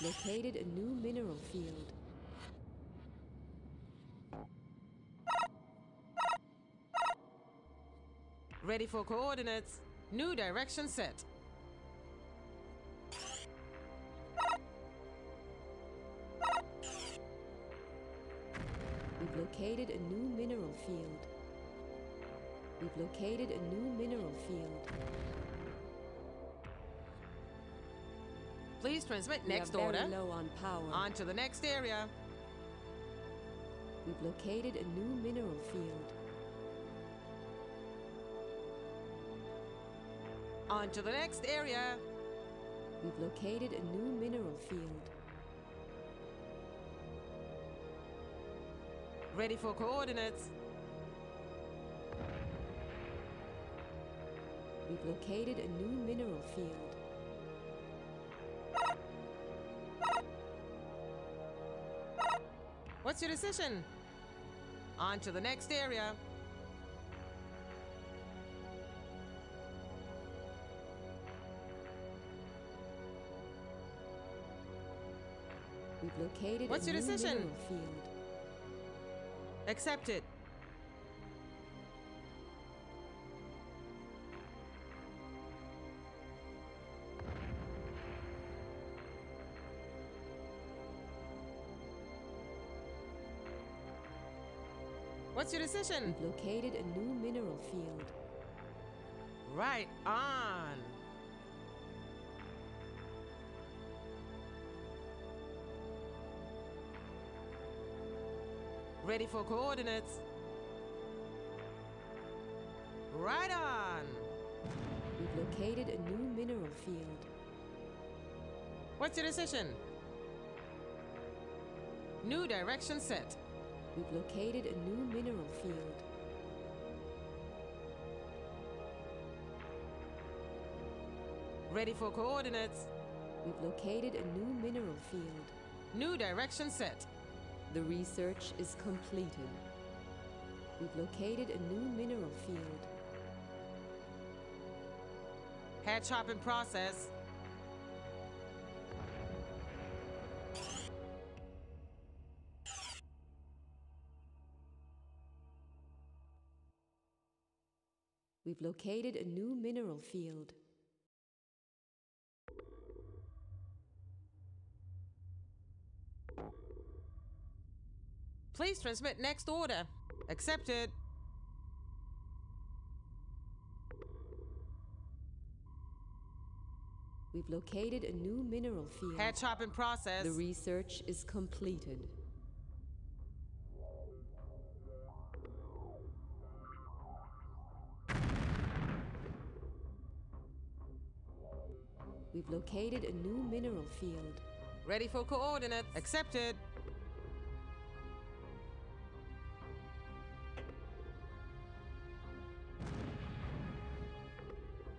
We've located a new mineral field. Ready for coordinates. New direction set. We've located a new mineral field. We've located a new mineral field. Please transmit We next order. low on power. On to the next area. We've located a new mineral field. On to the next area. We've located a new mineral field. Ready for coordinates. We've located a new mineral field. What's your decision? On to the next area. We've located What's a your decision? field. Accepted. What's your decision? We've located a new mineral field. Right on. Ready for coordinates. Right on. We've located a new mineral field. What's your decision? New direction set. We've located a new mineral field. Ready for coordinates. We've located a new mineral field. New direction set. The research is completed. We've located a new mineral field. Head chopping process. We've located a new mineral field. Please transmit next order. Accepted. We've located a new mineral field. Head chopping process. The research is completed. We've located a new mineral field. Ready for coordinates. Accepted.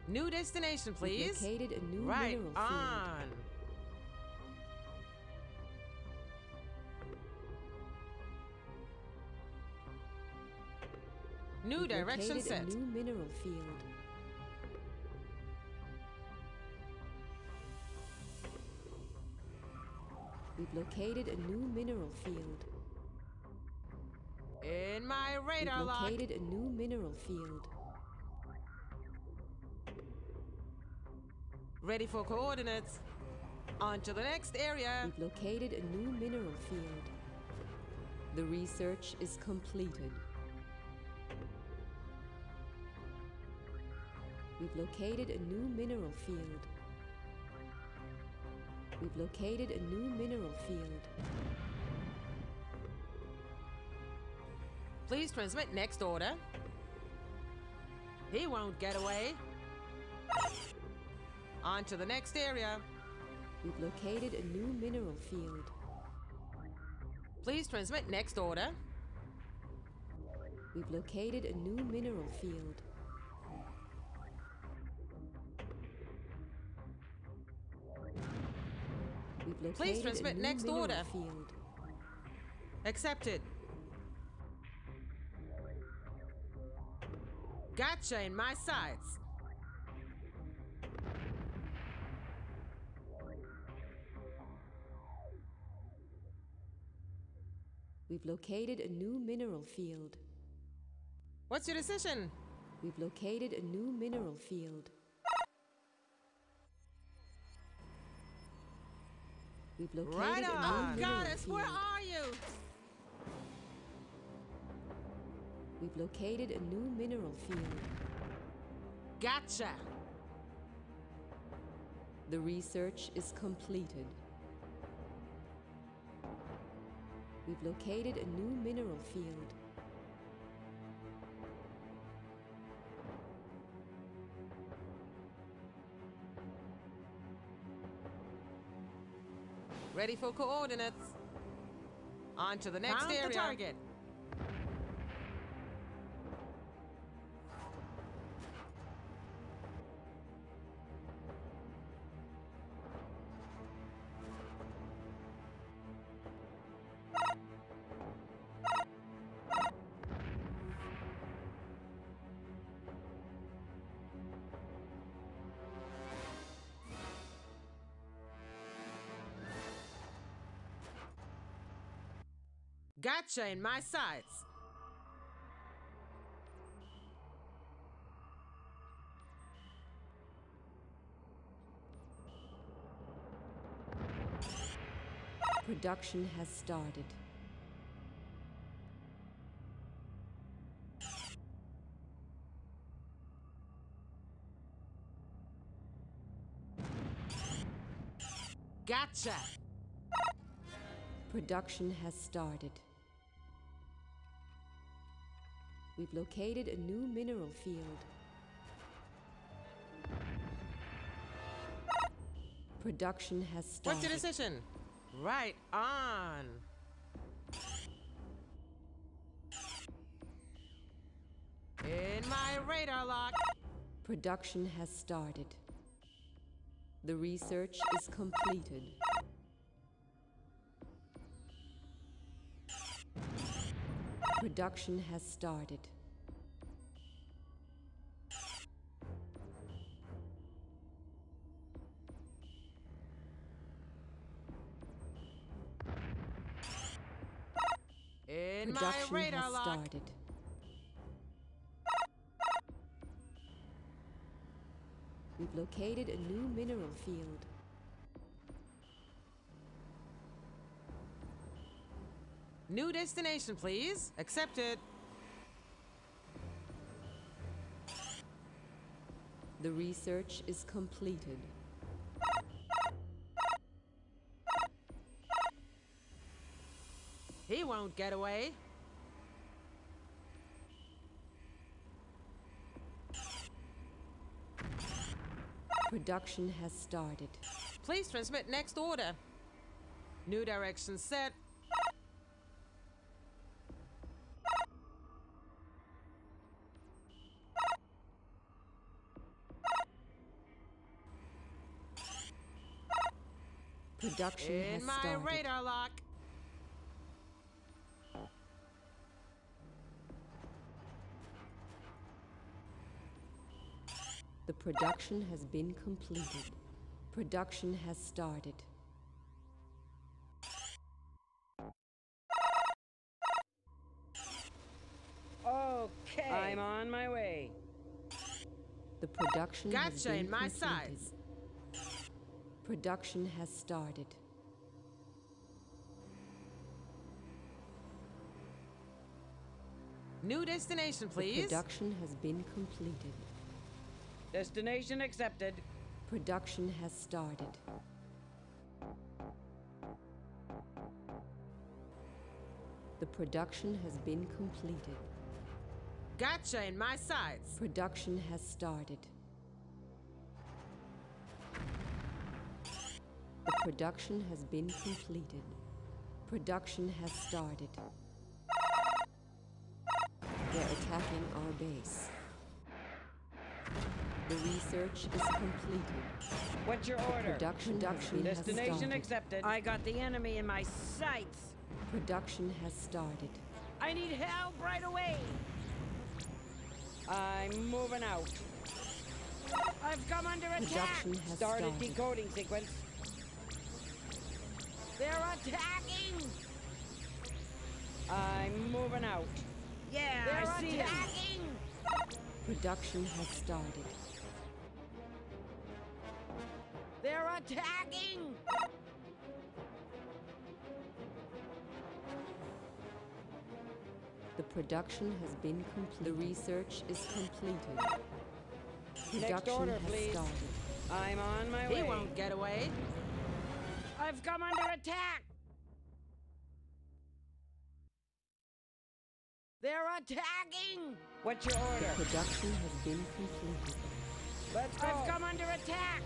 New destination, We've please. located a new right mineral field. on. New We've direction located set. a new mineral field. We've located a new mineral field. In my radar We've radar lock. located a new mineral field. Ready for coordinates. On to the next area. We've located a new mineral field. The research is completed. We've located a new mineral field. We've located a new mineral field. Please transmit next order. He won't get away. On to the next area. We've located a new mineral field. Please transmit next order. We've located a new mineral field. located Please transmit next order. Field. Accepted. Gotcha in my sights. We've located a new mineral field. What's your decision? We've located a new mineral field. We've located Right on. mineral Goddess, field. where are you? We've located a new mineral field. Gotcha. The research is completed. We've located a new mineral field. Ready for coordinates. On to the next Found the area. target. Gotcha in my sights. Production has started. Gotcha. Production has started. We've located a new mineral field. Production has started. What's your decision? Right on. In my radar lock. Production has started. The research is completed. Production has started. In my Production radar has lock. started. We've located a new mineral field. New destination, please. Accepted. The research is completed. He won't get away. Production has started. Please transmit next order. New direction set. Production In has my started. radar lock. The production has been completed. Production has started. Okay. I'm on my way. The production has Gotcha been in my completed. sights. Production has started. New destination, The please. production has been completed. Destination accepted. Production has started. The production has been completed. Gotcha in my sights. Production has started. The production has been completed. Production has started. They're attacking our base. The research is completed. What's your order? Production, production has Destination accepted. I got the enemy in my sights. Production has started. I need help right away. I'm moving out. I've come under attack. Production has Started started. decoding sequence. They're attacking. I'm moving out. Yeah, They're I see him. attacking! Production has started. They're attacking! The production has been complete. The research is completed. Production order, has please. started. I'm on my He way. won't get away. I've come under attack! They're attacking! What's your order? Production has been completed. Let's go. I've come under attack!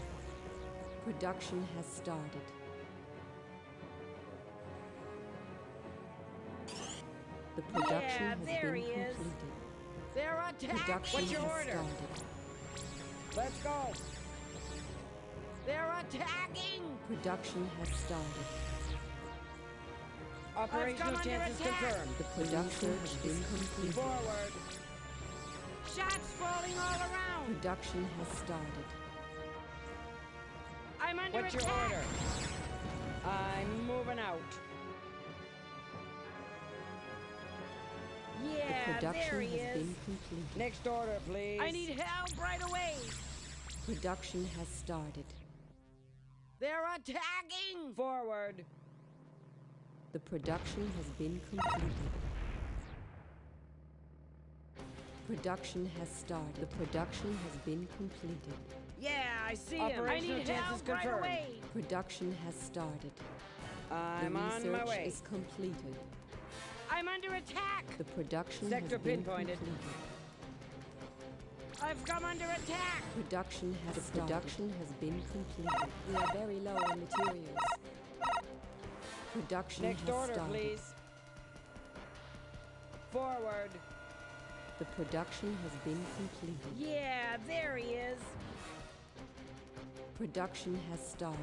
Production has started. The production Yeah, has there been he is. completed. They're attacking! Production What's your has order? started. Let's go. They're attacking! Production has started. Operational chances confirmed. The production has been completed. Forward. Shots falling all around! Production has started. I'm under What's your order? I'm moving out. The Yeah, there he has is. been completed. Next order, please. I need help right away! Production has started. They're attacking! Forward. The production has been completed. Production has started. The production has been completed. Yeah, I see him. I need chances help right away. Production has started. I'm the on research my way. is completed. I'm under attack. The production Sector has been pinpointed. completed. I've come under attack. Production has the production has been completed. We are very low on materials. Production Next has order, started. please. Forward. The production has been completed. Yeah, there he is. Production has started.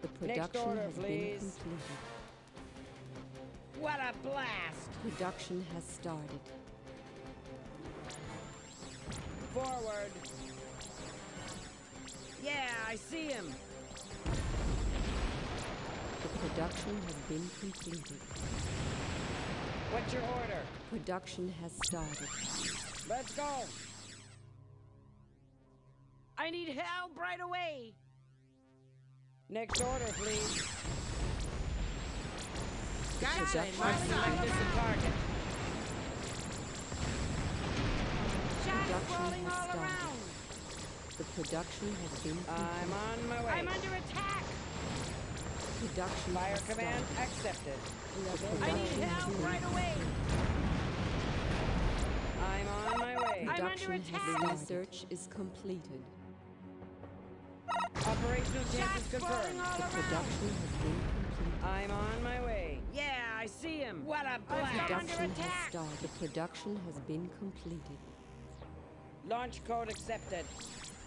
The Next production order, has been completed. What a blast. Production has started. Forward. Yeah, I see him. The production has been completed. What's your order? Production has started. Let's go. I need help right away. Next order, please. Gotcha. production My has son. This is target. Production has started. The production has been completed. I'm on my way. I'm under attack. Production Fire command accepted. I need help right away. I'm on my way. I'm under attack. the research is completed. Operational chances confirmed. The production has been completed. I'm on my way. Yeah, I see him. What a blast. I'm under Production has started. The production has been completed. Launch code accepted.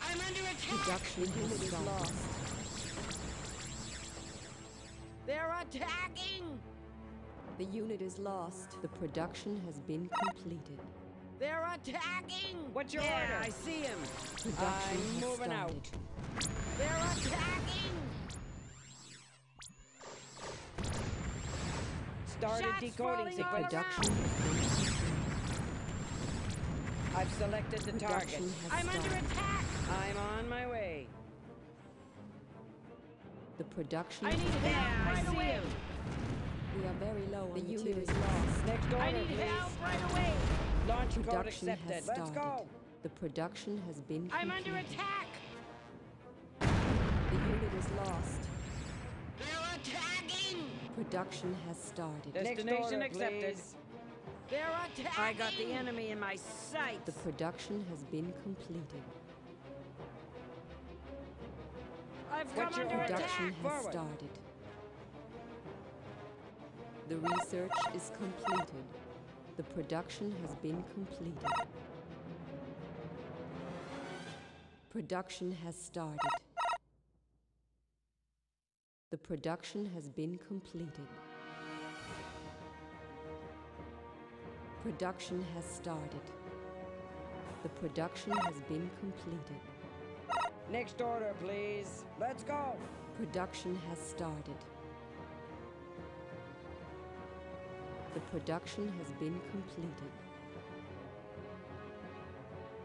I'm under attack. Production has started. They're attacking. The unit is lost. The production has been completed. They're attacking. What's your yeah, order? I see him. Production I'm has moving out. started. They're attacking. Started Shots decoding falling sequence. Production has been completed. I've selected the target. Production I'm under attack. I'm on my way. The production I need has been help right completed. away. We are very low on The unit materials. is lost. Next order, I need please. help right away. Launch code Production accepted. has Let's started. go. The production has been I'm completed. under attack. The unit is lost. They're attacking. Production has started. Next Destination order, accepted. They're attacking. I got the enemy in my sights. The production has been completed. I've come What's your under? Production attack. has Forward. started. The research is completed. The production has been completed. Production has started. The production has been completed. Production has started. The production has been completed. Next order, please. Let's go. Production has started. The production has been completed.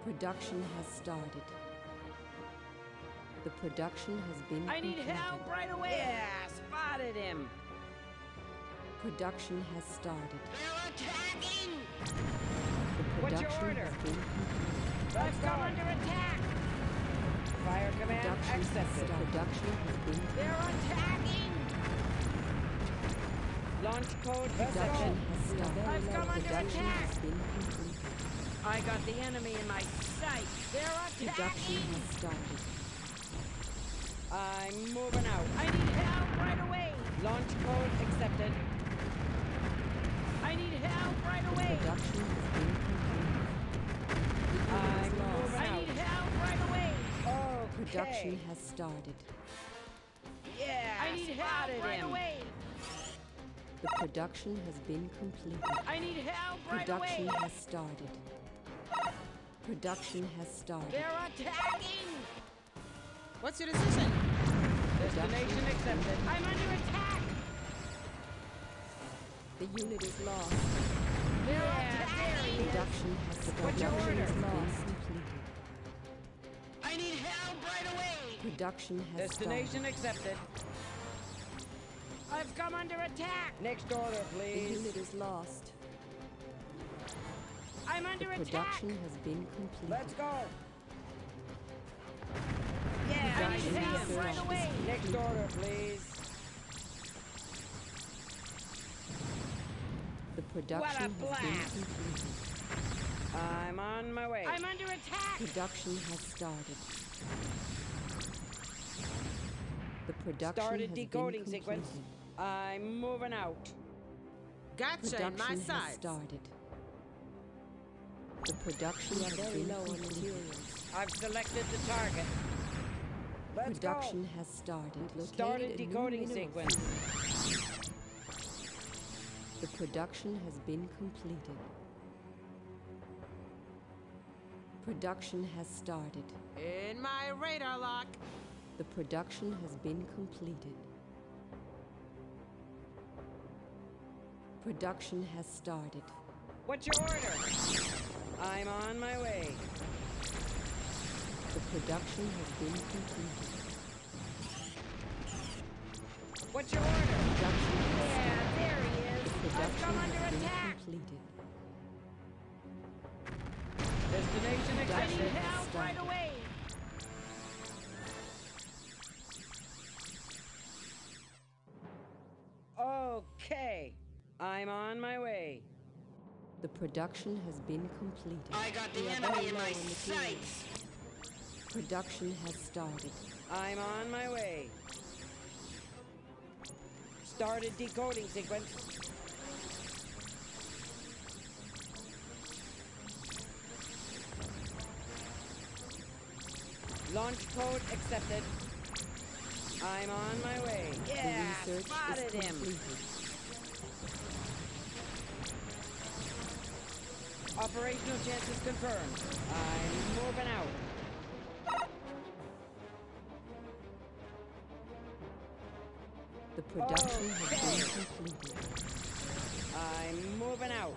Production has started. The production has been I need completed. help right away! Yeah, spotted him! Production has started. They're attacking! The What's your production order? has been completed. Let's come under attack! Fire command Production accepted. Production has been They're attacking! Launch code Production has started. I've come under Production attack. has been completed. I got the enemy in my sight. They're attacking! Production has started. I'm moving out. I need help right away. Launch code accepted. I need help right away. Production has been completed. I'm is moving I need help right away. Oh, okay. Production has started. Yeah. I need help right away. The production has been completed. I need help right Production away. has started. Production has started. They're attacking. What's your decision? Destination accepted. I'm under attack. The unit is lost. They're attacking. Production has started. What's your order? been completed. I need help right away. Production has Destination accepted. I've come under attack. Next order, started. The unit is lost. I'm The under attack. production has been completed. Let's go. Yeah, I Production need help right away. Next order, please. The production has been blast. I'm on my way. I'm under attack. Production has started. The production Started has decoding been sequence. I'm moving out. Gotcha in my Production has sights. started. The production has been completed. I've selected the target. Let's Production go. has started. Located Started decoding sequence. The production has been completed. Production has started. In my radar lock. The production has been completed. Production has started. What's your order? I'm on my way. Production has been completed. What's your order? Production Yeah, there he is. I've production come under has been attack. completed. Destination I need accepted. help right away. Okay. I'm on my way. The production has been completed. I got the enemy in my sights. Production has started. I'm on my way. Started decoding sequence. Launch code accepted. I'm on my way. Yeah, the research spotted is him. Operational chances confirmed. I'm moving out. The production has been oh. completed. I'm moving out.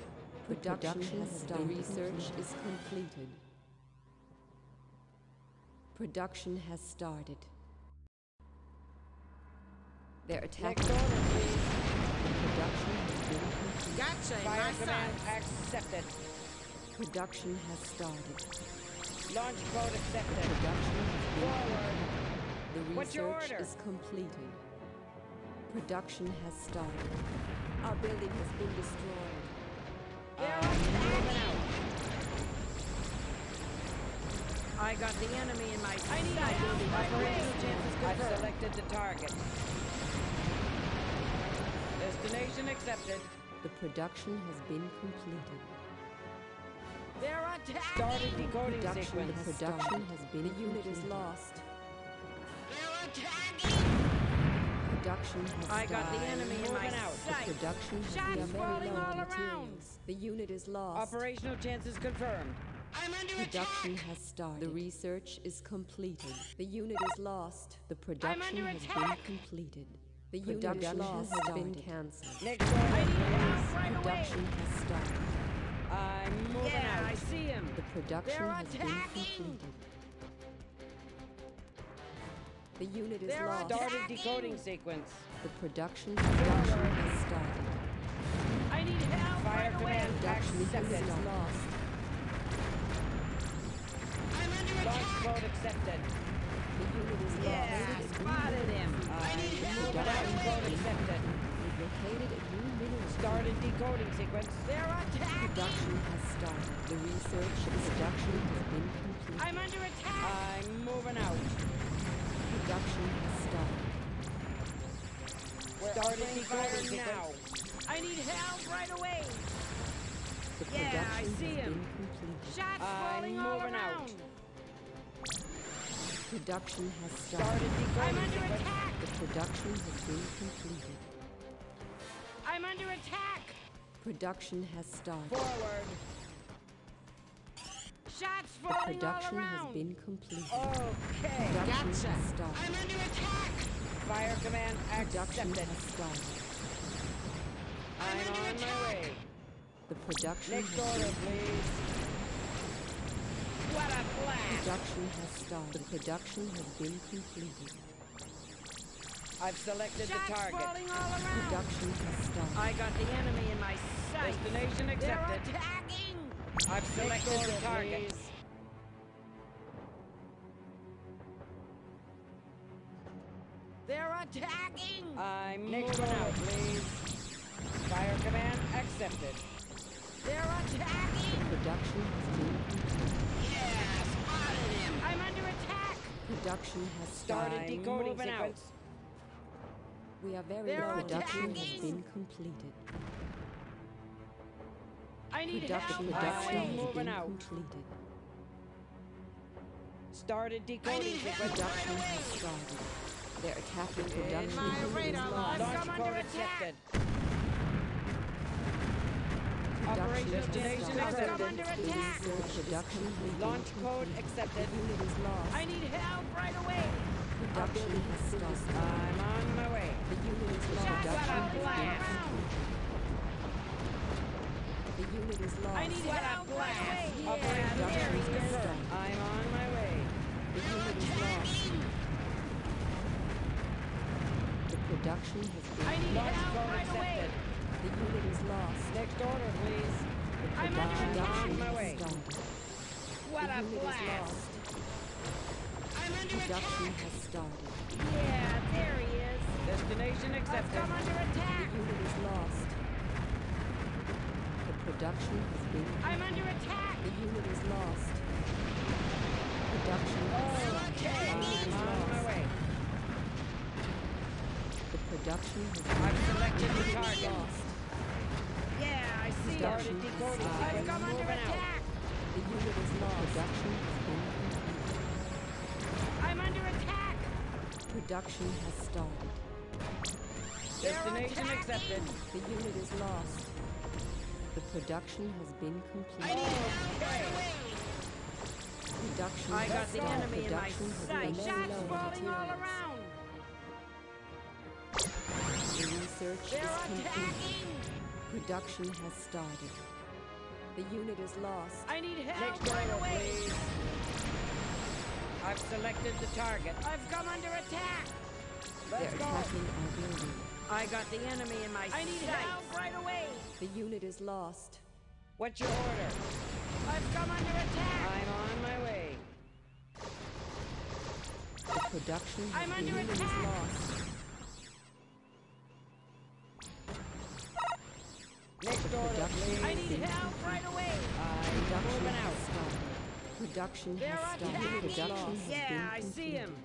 The production has started. The research is completed. Production has started. Their attack Next order, please. production has been completed. Gotcha Fire my command sights. accepted. Production has started. Launch code accepted. Production has been Forward. The research is completed. Production has started. Our building has been destroyed. I'm moving out. I got the enemy in my I need help. Operational chances confirmed. I've selected the target. Destination accepted. The production has been completed. They're attacking. Started decoding Production, sequence. the production has been The unit is lost. They're attacking. Production has I got the died. enemy in my out. sight. The production has Shots been very falling low on all around. materials. The unit is lost. Operational chances confirmed. I'm under Production has started. The research is completed. The unit is lost. The production under has attack. been completed. The unit Production loss has has been cancelled. Next order, I need please. help right away. Production has started. I'm moving Yeah, out. I see him. The production They're has been attacking! completed. The unit is They're lost. Started decoding sequence. The production production has started. I need help Fire right command Production unit accepted. is lost. I'm under Launch attack. code accepted. The unit is Yeah, lost. spotted him. I need help moving right. Launch code accepted. We've located a new mineral. Started decoding sequence. They're attacking. Production has started. The research and production has been completed. I'm under attack. I'm moving out. Production has started. We're Started decoding now. I need help right away. The Yeah, I see him. been completed. Shots I'm falling all moving out. Production has Started started. I'm under attack. The production has been completed. I'm under attack. Production has started. Forward. Shots The falling all production has been completed. Okay. Production Gotcha. has started. I'm under attack. Fire command Production accepted. has started. I'm under on my way. The production Next has order, please. What a blast. Production has started. The production has been completed. I've selected Shots the target. all. Production has started. I got the enemy in my sight. Destination They're accepted. attacking. I've selected order, the target. They're attacking. I'm Next moving out, please. Fire command accepted. They're attacking. Production has been completed. Yeah, spotted him. I'm under attack. Production has Started started. decoding moving out. We are very They're low. Production has been completed. I need Production, help. I'm production Right has away. moving been out. completed. Started I decoding need help. Production has started. They're attacking In production. my radar lost. line. Launch under code attack. accepted. Production Operation destination started. Accepted. under attack. production Launch code accepted. The unit is lost. I need help right away. Production has started. I'm on my way. The unit is lost. Shots Production at a has been blast. completed. The unit is lost. I need What a help right blast. away. Operation Yeah, there he is. confirmed. I'm on my way. The unit is lost. The production has been. I need Launch help code right away. accepted. The unit is lost. Next order, please. The I'm under production attack. On my has way. started. What the a unit is lost. I'm under Production attack. has started. Yeah, there he is. Destination I've accepted. come under attack. The unit is lost. The production has been. I'm under attack. The unit is lost. Production has started. The I'm unit is on my way. The production has I've selected the target. lost. Yeah, I see him. Started decoding I've I've come under attack. The unit is lost. Production has been completed. I'm under attack. Production has started. Destination accepted. The unit is lost. The production has been I completed. need help right away. Production I has got the started. enemy in my Production has sight. been very Shots low falling all around. The research They're is complete. attacking. Production has started. The unit is lost. I need help Next right away. please. I've selected the target. I've come under attack. They're Let's go. attacking our building. I got the enemy in my I need help right away. The unit is lost. What's your order? I've come under attack. I'm on my way. The production I'm the under unit is lost. Next order, please. I need help right away. I'm Production moving out. started. Production They're has started. attacking. Production has Yeah, I see him.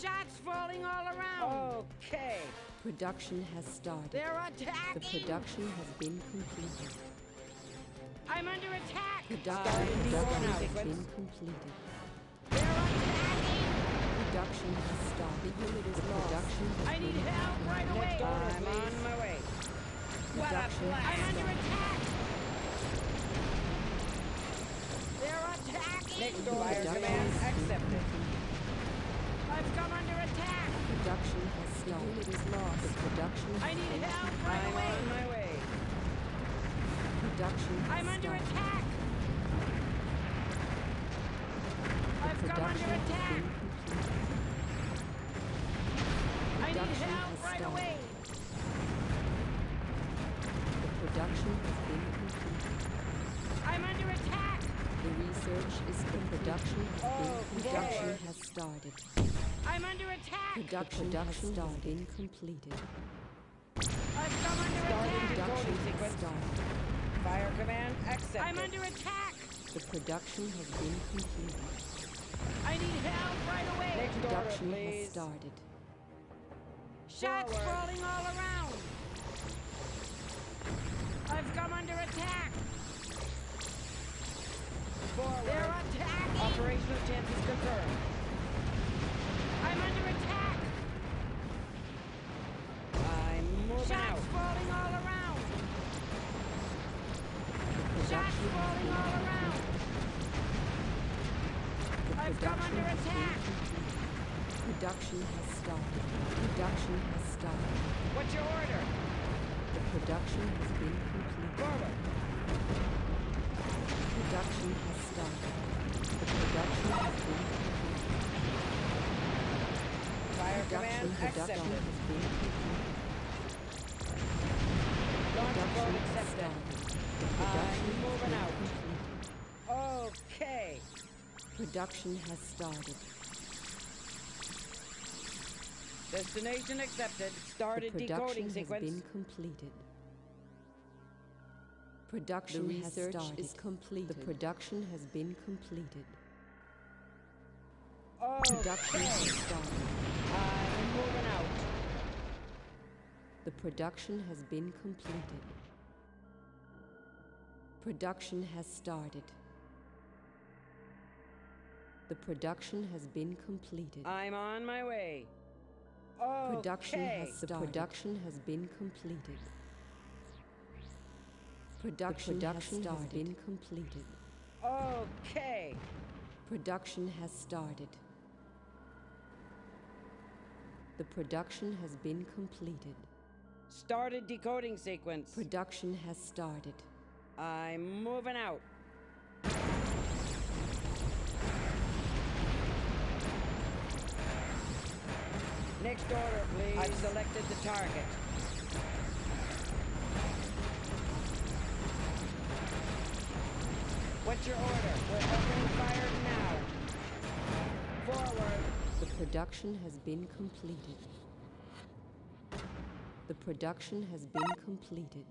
Shots falling all around. Okay. Production has started. They're attacking. The production has been completed. I'm under attack. Production, Starting production has sequence. been completed. They're attacking. Production has started. The unit is lost. Production has I need been help right away. Next I'm on my way. What a Production blast. I'm under attack. They're attacking. Next order, Production command accepted. completed. I've come under attack. Production has started. The unit is lost. The production I need help right I'm away. on my way. production has I'm under started. attack. I've come Production under has attack. been completed. I need Production help has right started. away. The production has been completed. I'm under attack. The research is the oh, production has Oh, been production forward. has started. I'm under attack. Production, production has been completed. I've come under Starting attack. decoding Production sequence. started. Fire command accepted. I'm under attack. The production has been completed. I need help right away. Next order, Production has started. Shots Forward. falling all around. I've come under attack. Forward. They're attacking. Operational chances confirmed. I'm under attack. I'm moving Shots out. falling all around. Shots falling all around. I've come under attack. Production has started. Production has started. What's your order? The production has been completed. Forward. Production has started. The production has been completed. Fire Production, command production accepted. has. Launch Production accepted. The uh, production moving out. Okay. Production has started. Destination accepted. Started The production decoding has sequence. been completed. Production The has research started. is completed. The production has been completed. Production Okay. has started. I'm moving out. The production has been completed. Production has started. The production has been completed. I'm on my way. Production has started. The production has been completed. Production, production has been completed. Okay. Production has started. The production has been completed. Started decoding sequence. Production has started. I'm moving out. Next order, please. I've selected the target. What's your order? We're opening fire now. Forward. Production has been completed. The production has been completed.